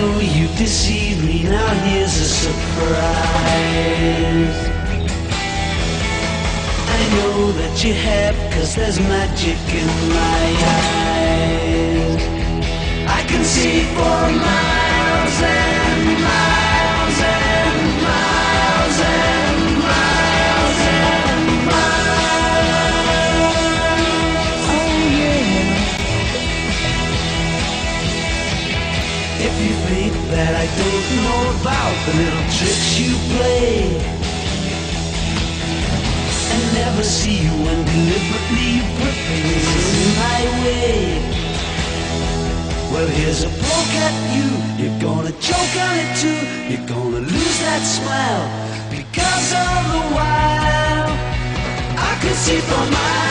know you deceived me, now here's a surprise. I know that you have, cause there's magic in life. If you think that I don't know about the little tricks you play and never see you when deliberately you put things in my way. Well, here's a poke at you. You're gonna choke on it too. You're gonna lose that smile because all the while I could see for miles.